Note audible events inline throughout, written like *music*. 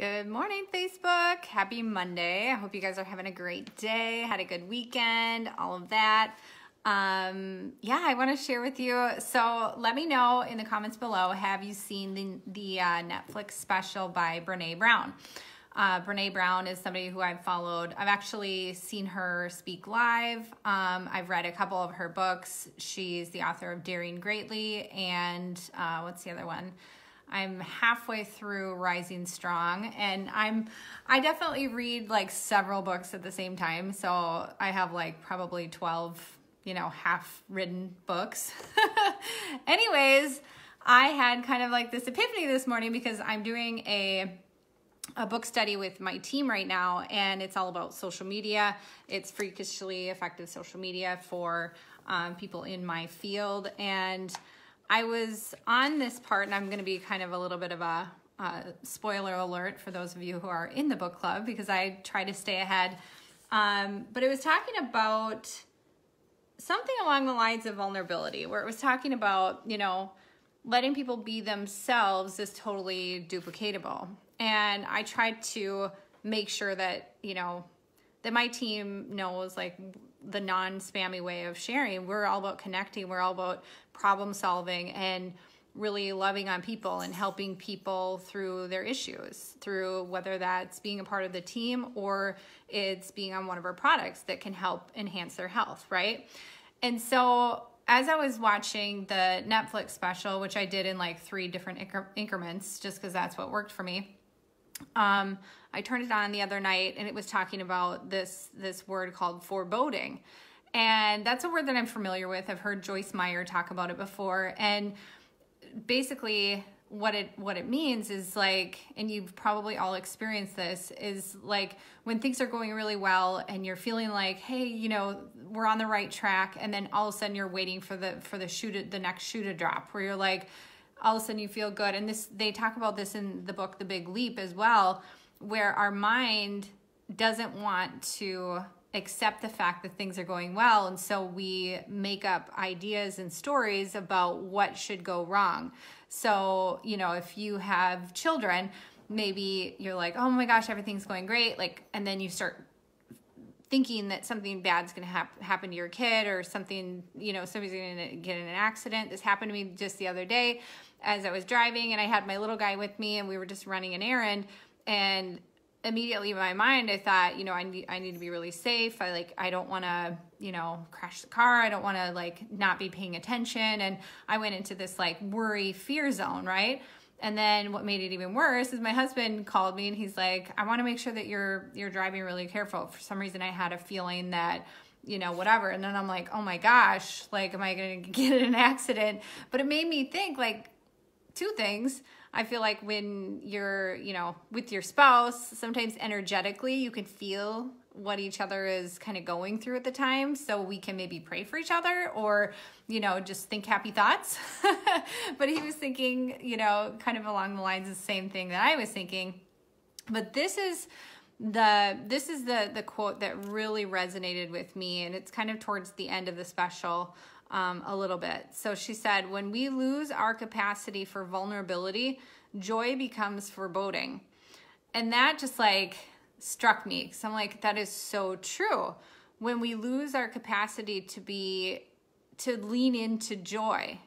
Good morning, Facebook. Happy Monday. I hope you guys are having a great day, had a good weekend, all of that. Um, yeah, I want to share with you. So let me know in the comments below have you seen the, the uh, Netflix special by Brene Brown? Uh, Brene Brown is somebody who I've followed. I've actually seen her speak live. Um, I've read a couple of her books. She's the author of Daring Greatly and uh, what's the other one? I'm halfway through Rising Strong and I'm I definitely read like several books at the same time. So I have like probably 12, you know, half written books. *laughs* Anyways, I had kind of like this epiphany this morning because I'm doing a a book study with my team right now and it's all about social media. It's freakishly effective social media for um, people in my field and I was on this part, and I'm going to be kind of a little bit of a, a, spoiler alert for those of you who are in the book club because I try to stay ahead. Um, but it was talking about something along the lines of vulnerability, where it was talking about, you know, letting people be themselves is totally duplicatable. And I tried to make sure that, you know, that my team knows like the non-spammy way of sharing. We're all about connecting. We're all about problem solving and really loving on people and helping people through their issues, through whether that's being a part of the team or it's being on one of our products that can help enhance their health, right? And so as I was watching the Netflix special, which I did in like three different incre- increments, just because that's what worked for me, um, I turned it on the other night and it was talking about this this word called foreboding. And that's a word that I'm familiar with. I've heard Joyce Meyer talk about it before. And basically what it what it means is like and you've probably all experienced this is like when things are going really well and you're feeling like hey you know we're on the right track and then all of a sudden you're waiting for the for the shoot the next shoe to drop where you're like all of a sudden you feel good. And this they talk about this in the book the big leap as well where our mind doesn't want to accept the fact that things are going well. And so we make up ideas and stories about what should go wrong. So you know if you have children maybe you're like oh my gosh everything's going great like and then you start thinking that something bad's going to hap- happen to your kid or something you know somebody's going to get in an accident. This happened to me just the other day as i was driving and i had my little guy with me and we were just running an errand. And immediately in my mind i thought you know i need i need to be really safe. I like i don't want to you know crash the car. I don't want to like not be paying attention. And i went into this like worry fear zone right and then what made it even worse is my husband called me and he's like i want to make sure that you're you're driving really careful. For some reason i had a feeling that you know whatever. And then i'm like oh my gosh like am i going *laughs* to get in an accident? But it made me think like two things. I feel like when you're, you know, with your spouse, sometimes energetically you can feel what each other is kind of going through at the time. So we can maybe pray for each other or, you know, just think happy thoughts. *laughs* but he was thinking, you know, kind of along the lines of the same thing that I was thinking. But this is the this is the the quote that really resonated with me and it's kind of towards the end of the special um, a little bit. So she said, when we lose our capacity for vulnerability, joy becomes foreboding. And that just like struck me because I'm like, that is so true. When we lose our capacity to be, to lean into joy,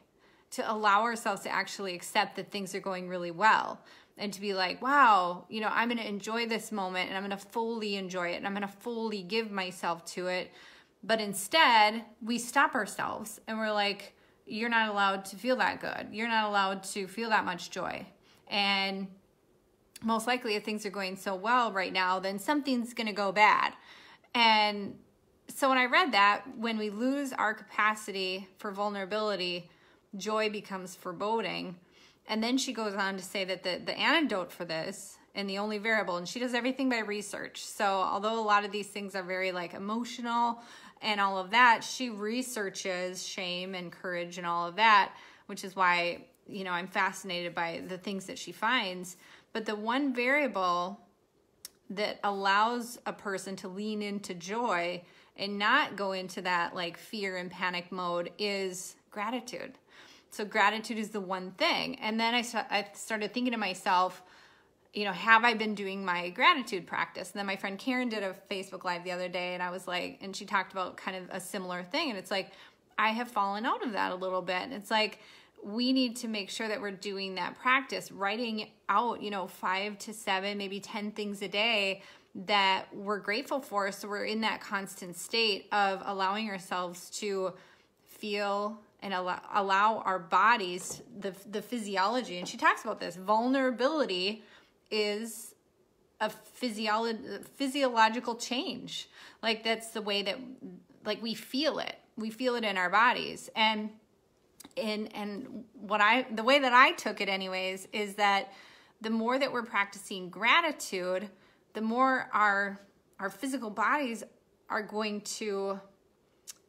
to allow ourselves to actually accept that things are going really well and to be like, wow, you know, I'm going to enjoy this moment and I'm going to fully enjoy it and I'm going to fully give myself to it but instead, we stop ourselves and we're like, you're not allowed to feel that good. You're not allowed to feel that much joy. And most likely, if things are going so well right now, then something's going to go bad. And so when I read that, when we lose our capacity for vulnerability, joy becomes foreboding. And then she goes on to say that the, the antidote for this and the only variable, and she does everything by research. So although a lot of these things are very like emotional and all of that, she researches shame and courage and all of that, which is why, you know, I'm fascinated by the things that she finds. But the one variable that allows a person to lean into joy and not go into that like fear and panic mode is gratitude. So gratitude is the one thing. And then I, I started thinking to myself, you know, have I been doing my gratitude practice? And then my friend Karen did a Facebook Live the other day, and I was like, and she talked about kind of a similar thing. And it's like, I have fallen out of that a little bit. And it's like, we need to make sure that we're doing that practice, writing out, you know, five to seven, maybe 10 things a day that we're grateful for. So we're in that constant state of allowing ourselves to feel and allow, allow our bodies the, the physiology. And she talks about this vulnerability is a physiolo- physiological change. Like that's the way that like we feel it. We feel it in our bodies. And and and what I the way that I took it anyways is that the more that we're practicing gratitude, the more our our physical bodies are going to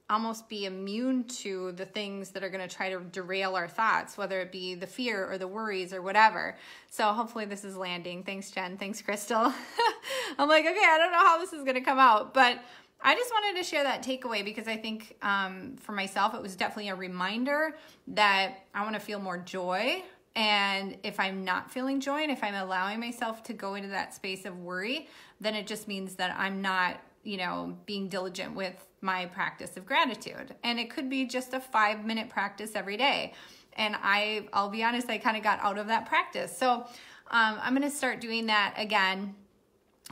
almost be immune to the things that are going to try to derail our thoughts, whether it be the fear or the worries or whatever. So hopefully this is landing. Thanks, Jen. Thanks, Crystal. *laughs* I'm like, okay, I don't know how this is going to come out, but I just wanted to share that takeaway because I think um, for myself, it was definitely a reminder that I want to feel more joy. And if I'm not feeling joy and if I'm allowing myself to go into that space of worry, then it just means that I'm not, you know, being diligent with my practice of gratitude. And it could be just a five minute practice every day. And I, I'll be honest, I kind of got out of that practice. So um, I'm going to start doing that again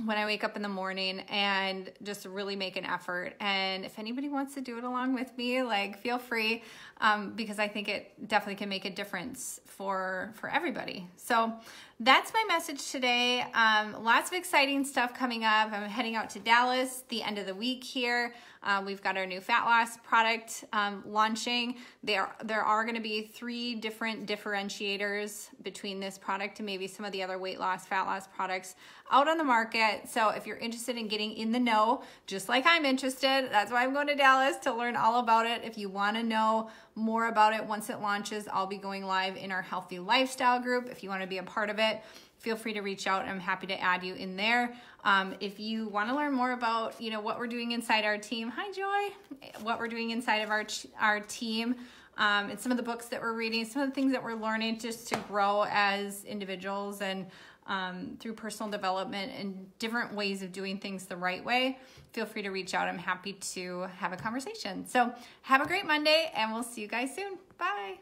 when I wake up in the morning and just really make an effort. And if anybody wants to do it along with me, like feel free um, because I think it definitely can make a difference for for everybody. So that's my message today. Um, lots of exciting stuff coming up. I'm heading out to Dallas the end of the week here. Um, we've got our new fat loss product um, launching. There, there are going to be three different differentiators between this product and maybe some of the other weight loss, fat loss products out on the market. So if you're interested in getting in the know, just like I'm interested, that's why I'm going to Dallas to learn all about it. If you want to know more about it once it launches, I'll be going live in our healthy lifestyle group. If you want to be a part of it, feel free to reach out. I'm happy to add you in there. Um, if you want to learn more about, you know, what we're doing inside our team, hi Joy, what we're doing inside of our our team, um, and some of the books that we're reading, some of the things that we're learning just to grow as individuals and um, through personal development and different ways of doing things the right way, feel free to reach out. I'm happy to have a conversation. So have a great Monday, and we'll see you guys soon. Bye.